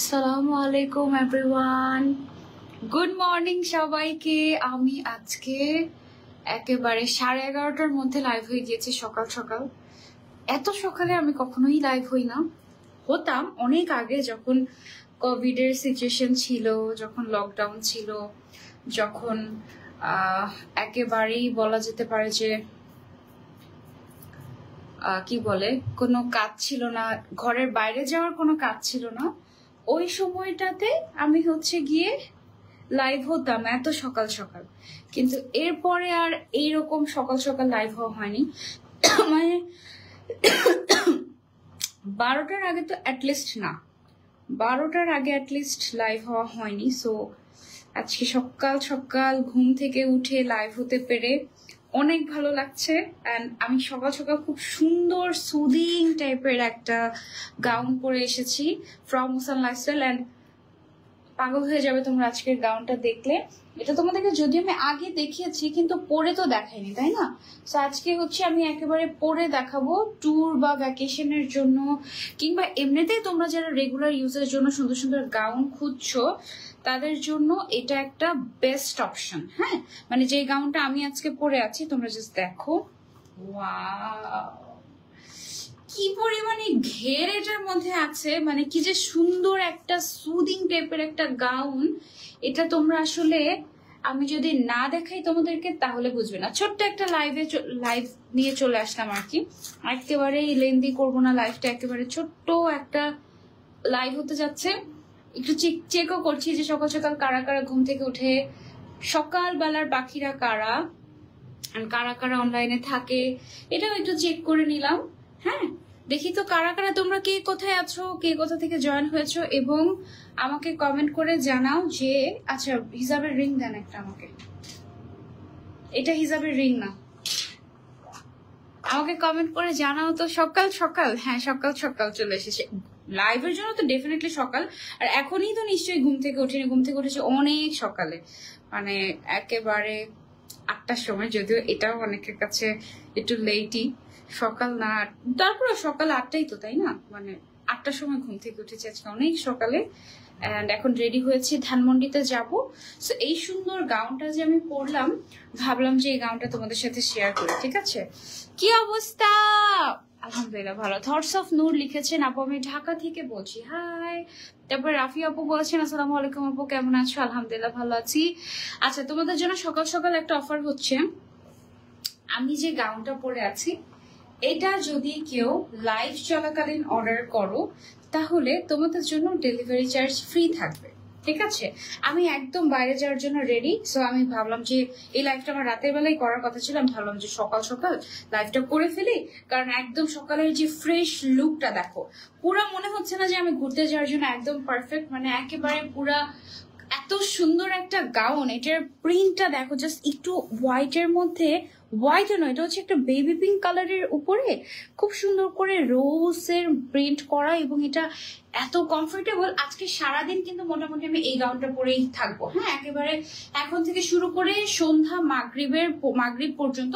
আসসালামু আলাইকুম everyone good morning সবাইকে। আমি আজকে একেবারে সাড়ে এগারোটার মধ্যে লাইভ হয়ে গিয়েছি সকাল সকাল। এত সকালে আমি কখনোই লাইভ হই না। হতাম অনেক আগে যখন কোভিডের সিচুয়েশন ছিল, যখন লকডাউন ছিল, যখন একেবারেই বলা যেতে পারে যে কি বলে, কোনো কাজ ছিল না, ঘরের বাইরে যাওয়ার কোনো কাজ ছিল না। ওই সময়টাতে আমি হচ্ছে গিয়ে লাইভ হতাম এত সকাল সকাল। কিন্তু এরপরে আর এইরকম সকাল সকাল লাইভ হওয়া হয়নি। মানে বারোটার আগে তো অ্যাটলিস্ট না, বারোটার আগে অ্যাটলিস্ট লাইভ হওয়া হয়নি। সো আজকে সকাল সকাল ঘুম থেকে উঠে লাইভ হতে পেরে অনেক ভালো লাগছে অ্যান্ড আমি সকাল সকাল খুব সুন্দর সুদিং টাইপের একটা গাউন পরে এসেছি ফ্রম মুসান লাইফস্টাইল অ্যান্ড পাগল হয়ে যাবে তোমরা আজকের গাউনটা দেখলে। এটা তোমাদেরকে যদিও আমি আগে দেখিয়েছি, কিন্তু পরে তো দেখাইনি, তাই না? তো আজকে হচ্ছে আমি একেবারে পরে দেখাবো ট্যুর বা ভ্যাকেশনের জন্য, কিংবা এমনিতেই তোমরা যারা রেগুলার ইউজের জন্য সুন্দর সুন্দর গাউন খুঁজছো তাদের জন্য এটা একটা বেস্ট অপশন হ্যাঁ? মানে যে গাউনটা আমি আজকে পরে আছি, তোমরা জাস্ট দেখো। কি পরিমাণে ঘের এটার মধ্যে আছে মানে কি যে সুন্দর একটা সুদিং টাইপের একটা গাউন এটা তোমরা আসলে, আমি যদি না দেখাই তোমাদেরকে, তাহলে বুঝবে না। ছোট্ট একটা লাইভে লাইভ নিয়ে চলে আসলাম আর কি। একেবারে লেন্দি করব না লাইভটা একেবারে ছোট্ট একটা লাইভ হতে যাচ্ছে। একটু চেক চেকও করছি যে সকাল সকাল কারা কারা ঘুম থেকে উঠে সকালবেলার পাখিরা কারা কারা কারা অনলাইনে থাকে, এটাও একটু চেক করে নিলাম হ্যাঁ? দেখি তো কারা কারা, তোমরা কে কোথায় আছো, কে কোথা থেকে জয়েন হয়েছো এবং আমাকে কমেন্ট করে জানাও যে আচ্ছা হিসাবের রিং দেন একটা আমাকে। এটা হিসাবের রিং না। আমাকে কমেন্ট করে জানাও তো সকাল সকাল। হ্যাঁ সকাল সকাল চলে এসেছে। লাইভের জন্য তো ডেফিনেটলি সকাল। আর এখনই তো নিশ্চয়ই ঘুম থেকে উঠিনি ঘুম থেকে উঠেছে অনেক সকালে। মানে একেবারে আটটার সময়, যদিও এটাও অনেকের কাছে একটু লেটই সকাল না তারপরে সকাল আটটাই তো, তাই না? মানে আটটার সময় ঘুম থেকে উঠেছে আজকে অনেক সকালে। অ্যান্ড এখন রেডি হয়েছি, ধানমন্ডিতে যাব। সো এই সুন্দর গাউনটা যে আমি পরলাম, ভাবলাম যে এই গাউনটা তোমাদের সাথে শেয়ার করি, ঠিক আছে? কি অবস্থা? আলহামদুলিল্লাহ, ভালো। থটস অফ নূর লিখেছেন, আপু, আমি ঢাকা থেকে বলছি হাই তারপর রাফি আপু বলছেন, আসসালামু আলাইকুম আপু, কেমন আছো? আলহামদুলিল্লাহ, ভালো আছি। আচ্ছা তোমাদের জন্য সকাল সকাল একটা অফার হচ্ছে। আমি যে গাউনটা পরে আছি এটা যদি কেউ লাইভ চলাকালীন অর্ডার করো, তাহলে তোমাদের জন্য ডেলিভারি চার্জ ফ্রি থাকবে। ঠিক আছে? আমি একদম বাইরে যাওয়ার জন্য রেডি সো আমি ভাবলাম যে এই লাইভটা আমার রাতের বেলায় করার কথা ছিল, আমি ভাবলাম যে সকাল সকাল লাইভটা করে ফেলি, কারণ একদম সকালের যে ফ্রেশ লুকটা দেখো, পুরো মনে হচ্ছে না যে আমি ঘুরতে যাওয়ার জন্য একদম পারফেক্ট মানে একেবারে পুরা এত সুন্দর একটা গাউন, এটার প্রিন্টটা দেখো জাস্ট একটু হোয়াইটের মধ্যে হোয়াইট নয়, এটা হচ্ছে একটা বেবি পিঙ্ক কালারের উপরে খুব সুন্দর করে রোজের প্রিন্ট করা এবং এটা এত কমফোর্টেবল আজকে সারাদিন কিন্তু মোটামুটি আমি এই গাউনটা পরেই থাকব। হ্যাঁ একেবারে এখন থেকে শুরু করে সন্ধ্যা মাগরিবের মাগরিব পর্যন্ত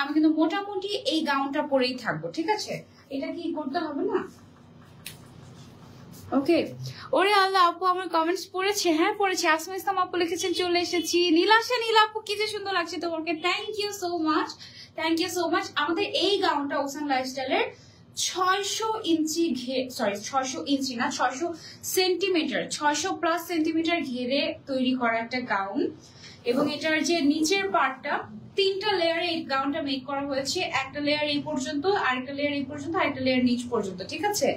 আমি কিন্তু মোটামুটি এই গাউনটা পরেই থাকব, ঠিক আছে? এটা কি করতে হবে না? ওকে ওরে আল্লাহ, আপু আমার কমেন্টস পড়েছে হ্যাঁ পড়েছে। আসমা ইসলাম আপু লিখেছেন, চলে এসেছি। নীলাশা, নীলা আপু, কি যে সুন্দর লাগছে তোমাকে। Thank you so much thank you so much আমাদের এই গাউনটা ওসান লাইফস্টাইলের ছয়শো ইঞ্চি ঘে সরি ছয়শো ইঞ্চি না, ছয়শো সেন্টিমিটার ছয়শো প্লাস সেন্টিমিটার ঘেরে তৈরি করা একটা গাউন। এবং এটার যে নিচের পার্টটা তিনটা লেয়ারে এই গাউনটা মেক করা হয়েছে। একটা লেয়ার এই পর্যন্ত, আরেকটা লেয়ার এই পর্যন্ত, আরেকটা লেয়ার নিচ পর্যন্ত, ঠিক আছে?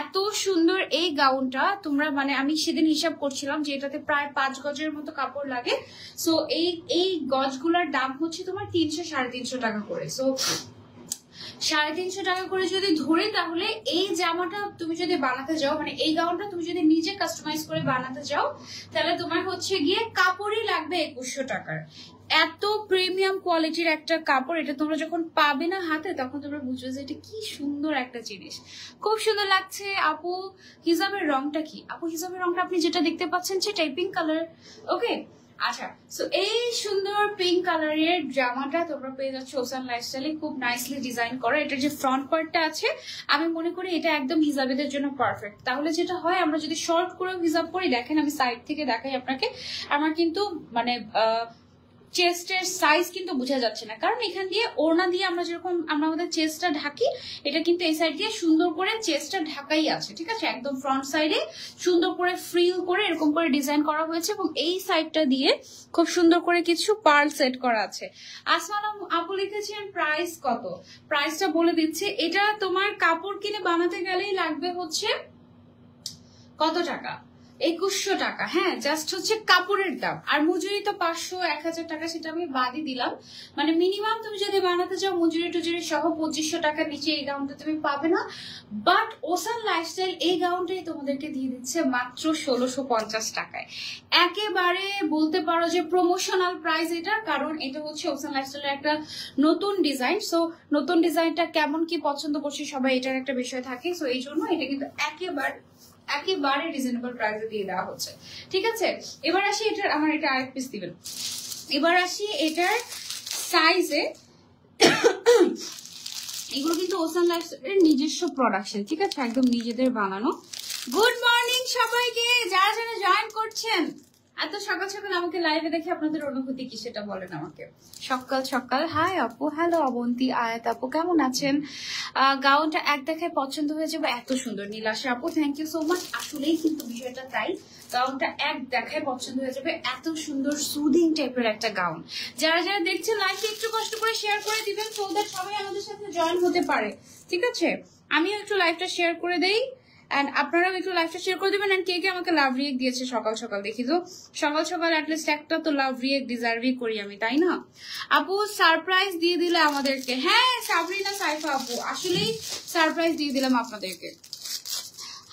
এত সুন্দর এই গাউনটা তোমরা মানে আমি সেদিন হিসাব করছিলাম যে এটাতে প্রায় পাঁচ গজের মতো কাপড় লাগে। সো এই এই গজগুলোর দাম হচ্ছে তোমার তিনশো, সাড়ে তিনশো টাকা করে। সো সাড়ে তিনশো টাকা করে যদি ধরে, তাহলে এই জামাটা তুমি যদি বানাতে যাও মানে এই গাউনটা তুমি যদি নিজে কাস্টমাইজ করে বানাতে যাও, তাহলে তোমার হচ্ছে গিয়ে কাপড়ই লাগবে একুশশো টাকার। এত প্রিমিয়াম কোয়ালিটির একটা কাপড় এটা তোমরা যখন পাবে না হাতে তখন তোমরা বুঝবে যে এটা কি সুন্দর একটা জিনিস। খুব সুন্দর লাগছে। আপু হিজাবের রংটা কি? আপু হিজাবের রংটা আপনি যেটা দেখতে পাচ্ছেন সেটাই পিঙ্ক কালার ওকে আচ্ছা সো এই সুন্দর পিঙ্ক কালারের জামাটা তোমরা পেয়ে যাচ্ছ ওসান লাইফস্টাইলে খুব নাইসলি ডিজাইন করা। এটার যে ফ্রন্ট পার্টটা আছে আমি মনে করি এটা একদম হিজাবেদের জন্য পারফেক্ট তাহলে যেটা হয় আমরা যদি শর্ট করে হিজাব করি দেখেন আমি সাইড থেকে দেখাই আপনাকে। আমার কিন্তু মানে আহ, চেস্টের সাইজ কিন্তু বোঝা যাচ্ছে না। কারণ এখান দিয়ে ওড়না দিয়ে আমরা যেরকম আমরা আমাদের চেস্টটা ঢাকি, এটা কিন্তু এই সাইড দিয়ে সুন্দর করে চেস্টটা ঢাকাই আছে, ঠিক আছে? একদম ফ্রন্ট সাইডে সুন্দর করে ফ্রিল করে এরকম করে ডিজাইন করা হয়েছে এবং এই সাইডটা দিয়ে খুব সুন্দর করে কিছু পার্ল সেট করা আছে। আসমান আপু লিখেছেন প্রাইস কত? প্রাইসটা বলে দিচ্ছে, এটা তোমার কাপড় কিনে বানাতে গেলেই লাগবে হচ্ছে কত টাকা? একুশশো টাকা। হ্যাঁ জাস্ট হচ্ছে কাপড়ের দাম। আর মজুরি তো পাঁচশো, এক হাজার টাকা সেটা আমি বাদই দিলাম। মানে মিনিমাম তুমি যদি বানাতে চাও, মজুরি টুজুরি সহ পঁচিশশো টাকার নিচে এই গাউনটা তুমি পাবে না। বাট ওসান লাইফস্টাইল এই গাউনটাই তোমাদেরকে দিয়ে দিচ্ছে মাত্র ষোলোশো পঞ্চাশ টাকায়। একেবারে বলতে পারো যে প্রমোশনাল প্রাইস এটা কারণ এটা হচ্ছে ওসান লাইফস্টাইলের একটা নতুন ডিজাইন সো নতুন ডিজাইনটা কেমন কি পছন্দ করছে সবাই এটার একটা বিষয় থাকে। সো এই জন্য এটা কিন্তু একেবারে একেবারে রিজনেবল প্রাইসে দিয়ে দেওয়া হচ্ছে। ঠিক আছে? এবার আসি এটার, আমার এটা আরেক পিস দিবেন। এবার আসি এটার সাইজে এগুলো কিন্তু ওসান লাইফস্টাইলের নিজস্ব প্রোডাকশন ঠিক আছে? একদম নিজেদের বানানো। গুড মর্নিং সবাইকে, যারা যারা জয়েন করছেন। এত সকাল সকাল আমাকে লাইভে দেখে আপনাদের অনুভূতি কি সেটা বলেন আমাকে। সকাল সকাল। হাই আপু। হ্যালো অবন্তি, আয়াত আপু। কেমন আছেন? গাউনটা এক দেখায় পছন্দ হয়ে যাবে এত সুন্দর, নীলাশা আপু থ্যাংক ইউ সো মাচ আসলেই কিন্তু বিষয়টা তাই, গাউনটা এক দেখায় পছন্দ হয়ে যাবে এত সুন্দর সুদিং টাইপের একটা গাউন। যারা যারা দেখছেন লাইভটা একটু কষ্ট করে শেয়ার করে দিবেন সো দ্যাট সবাই আমাদের সাথে জয়েন হতে পারে। ঠিক আছে? আমিও একটু লাইভটা শেয়ার করে দেই। এন্ড আপনারাও একটু লাইভটা শেয়ার করে দেবেন এন্ড কে কে আমাকে লাভ রিয়েক দিয়েছে সকাল সকাল দেখি তো। সকাল সকাল অ্যাটলিস্ট একটা তো লাভ রিয়েক ডিজার্ভই করি আমি, তাই না? আপু সারপ্রাইজ দিয়ে দিলে আমাদেরকে। হ্যাঁ সাবরিনা, সাইফা আপু, আসলেই সারপ্রাইজ দিয়ে দিলাম আপনাদেরকে।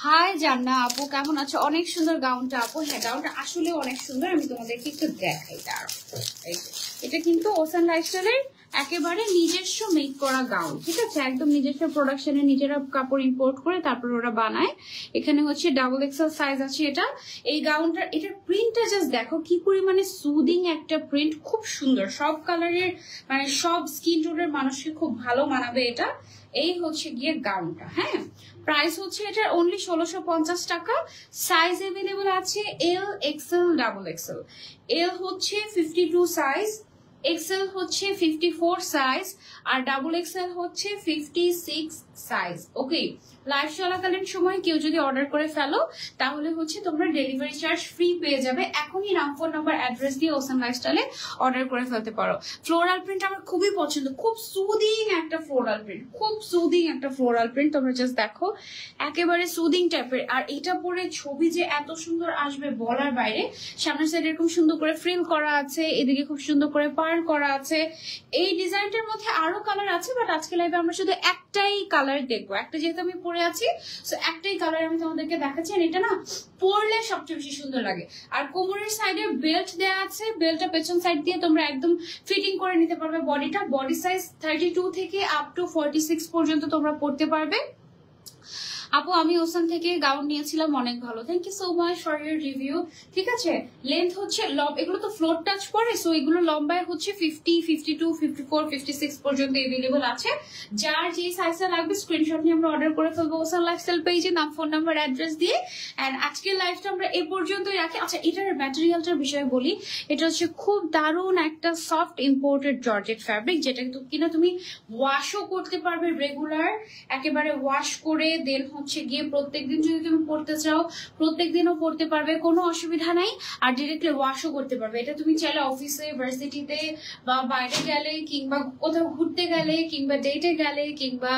হাই জান্না আপু, কেমন আছো? অনেক সুন্দর গাউনটা আপু। হ্যাঁ গাউনটা আসলে অনেক সুন্দর। আমি তোমাদেরকে একটু দেখাই তার এটা কিন্তু ওসান লাইফস্টাইলের একেবারে নিজস্ব মেক করা গাউন ঠিক আছে? একদম নিজস্ব প্রোডাকশনে নিজেরা কাপড় ইম্পোর্ট করে তারপর ওরা বানায়। এখানে হচ্ছে ডাবল এক্সেল সাইজ আছে এটা। এই গাউনটা এটার প্রিন্টটা জাস্ট দেখো, কি পরিমাণে সুদিং একটা প্রিন্ট খুব সুন্দর। সব কালারের মানে সব স্কিন টোনের মানুষকে খুব ভালো মানাবে এটা। এই হচ্ছে গিয়ে গাউনটা হ্যাঁ? প্রাইস হচ্ছে এটার অনলি ষোলোশো পঞ্চাশ টাকা। সাইজ অ্যাভেলেবল আছে L XL double XL L হচ্ছে ফিফটি টু সাইজ এক্সেল হচ্ছে ফিফটি ফোর সাইজ আর ডাবল এক্সেল হচ্ছে fifty six size okay live চলাকালীন সময় কেউ যদি অর্ডার করে ফেলো, তাহলে হচ্ছে তোমরা ডেলিভারি চার্জ ফ্রি পেয়ে যাবে। এখনই ফোন নাম্বার অ্যাড্রেস দিয়ে ওসান লাইফস্টাইলে অর্ডার করে ফেলতে পারো। ফ্লোরাল প্রিন্ট আমার খুবই পছন্দ। খুব সুদিং একটা ফ্লোরাল প্রিন্ট খুব সুদিং একটা ফ্লোরাল প্রিন্ট তোমরা জাস্ট দেখো, একেবারে সুদিং টাইপের আর এটা পরে ছবি যে এত সুন্দর আসবে বলার বাইরে, সামনের সাইড এরকম সুন্দর করে ফ্রিল করা আছে, এদিকে খুব সুন্দর করে পার্ল করা আছে। এই ডিজাইনটার মধ্যে আরও কালার আছে বাট আজকে লাইভে আমরা শুধু একটাই কালার দেখব। একটা যেহেতু আমি পরে আছি তো একটাই কালার আমি তোমাদেরকে দেখাচ্ছি এটা না পরলে সবচেয়ে বেশি সুন্দর লাগে। আর কোমরের সাইডে বেল্ট দেওয়া আছে বেল্টটা পেছন সাইড দিয়ে তোমরা একদম ফিটিং করে নিতে পারবে বডিটা বডি সাইজ থার্টি থেকে আপ টু ফর্টি পর্যন্ত তোমরা পড়তে পারবে। আপু, আমি ওসান থেকে গাউন নিয়েছিলাম, অনেক ভালো। Thank you so much for your review ঠিক আছে? লেন্থ হচ্ছে এগুলো তো ফ্লোর টাচ পরে সো এগুলো লম্বায় হচ্ছে fifty fifty two fifty four fifty six পর্যন্ত এভেলেবল আছে। যার যে সাইজটা লাগবে স্ক্রিনশট নিয়ে আমরা অর্ডার করে ফেলব ওসান লাইফস্টাইল পেজে নাম ফোন নাম্বার অ্যাড্রেস দিয়ে। অ্যান্ড আজকের লাইফটা আমরা এ পর্যন্তই রাখি। আচ্ছা এটার ম্যাটেরিয়ালটার বিষয়ে বলি। এটা হচ্ছে খুব দারুণ একটা সফট ইম্পোর্টেড জর্জেট ফ্যাব্রিক যেটা কিন্তু কিনা তুমি ওয়াশও করতে পারবে রেগুলার একেবারে ওয়াশ করে দেন হচ্ছে গিয়ে প্রত্যেকদিন যদি তুমি পড়তে চাও, প্রত্যেকদিনও পড়তে পারবে, কোনো অসুবিধা নাই। আর ডিরেক্টলি ওয়াশও করতে পারবে। এটা তুমি চাইলে অফিসে ভার্সিটিতে বা বাইরে গেলে কিংবা কোথাও ঘুরতে গেলে কিংবা ডেটে গেলে কিংবা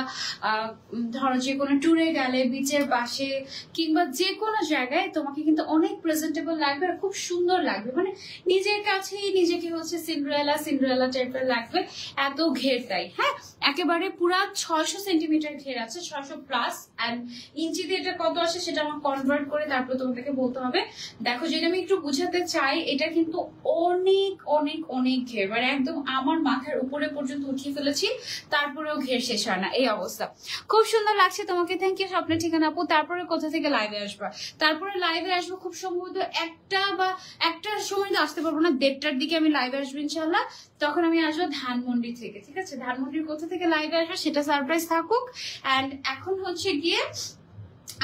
ধরো যে কোনো ট্যুরে গেলে বিচের পাশে কিংবা যে কোনো জায়গায় তোমাকে কিন্তু অনেক প্রেজেন্টেবল লাগবে আর খুব সুন্দর লাগবে। মানে নিজের কাছেই নিজেকে হচ্ছে সিন্ড্রেলা সিন্ড্রেলা টাইপের লাগবে। এত ঘের তাই হ্যাঁ? একেবারে পুরা ছয়শো সেন্টিমিটার ঘের আছে, ছয়শো প্লাস অ্যান্ড ইঞ্চিতে এটা কত আসে সেটা আমার কনভার্ট করে তারপর তোমাদেরকে বলতে হবে। দেখো, যদি আমি একটু বুঝাতে চাই, এটা কিন্তু অনেক অনেক অনেক ঘের। মানে একদম আমার মাথার উপরে পর্যন্ত উঠিয়ে ফেলেছি, তারপরেও ঘের শেষ হয় না। এই অবস্থা। খুব সুন্দর লাগছে তোমাকে। থ্যাংক ইউ স্বপ্নের ঠিকানা আপু। তারপরে কোথা থেকে লাইভে আসবা? তারপরে লাইভে আসব খুব সম্ভবত একটা বা একটার সময় তো আসতে পারব না। দেড়টার দিকে আমি লাইভে আসব ইনশাল্লাহ তখন আমি আসব ধানমন্ডি থেকে, ঠিক আছে? ধানমন্ডির কোথা থেকে লাইভে আসব সেটা সারপ্রাইজ থাকুক। অ্যান্ড এখন হচ্ছে গিয়ে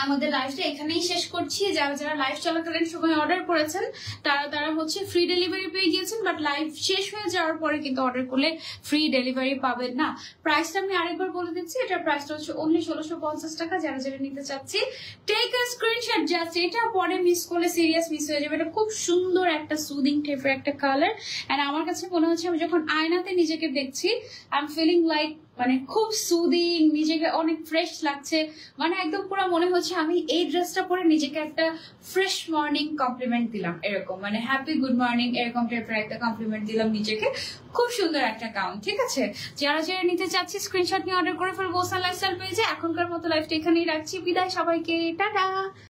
আমাদের লাইফটা এখানেই শেষ করছি। যারা যারা লাইভ চলাকালীন সময় অর্ডার করেছেন, তারা তারা হচ্ছে ফ্রি ডেলিভারি পেয়ে গিয়েছেন বাট লাইভ শেষ হয়ে যাওয়ার পরে কিন্তু অর্ডার করলে ফ্রি ডেলিভারি পাবেন না। প্রাইসটা আমি আরেকবার বলে দিচ্ছি, এটার প্রাইসটা হচ্ছে অনলি ষোলোশো পঞ্চাশ টাকা, যারা যারা নিতে চাচ্ছি টেক আ স্ক্রিনশট জাস্ট এটা পরে মিস করলে সিরিয়াস মিস হয়ে যাবে। এটা খুব সুন্দর একটা সুদিং টাইপের একটা কালার অ্যান্ড আমার কাছে মনে হচ্ছে, আমি যখন আয়নাতে নিজেকে দেখছি আই এম ফিলিং লাইক মানে খুব সুদিং নিজেকে অনেক ফ্রেশ লাগছে। মানে একদম পুরো মনে হচ্ছে আমি এই ড্রেসটা পরে নিজেকে একটা ফ্রেশ মর্নিং কমপ্লিমেন্ট দিলাম এরকম। মানে হ্যাপি গুড মর্নিং এরকম টাইপের একটা কমপ্লিমেন্ট দিলাম নিজেকে। খুব সুন্দর একটা গাউন ঠিক আছে? যারা যারা নিতে চাচ্ছি স্ক্রিনশট নিয়ে অর্ডার করে ফেলব। ওসান লাইফস্টাইল পেয়েছে এখনকার মতো লাইফটা এখানেই রাখছি। বিদায় সবাইকে। টাটা!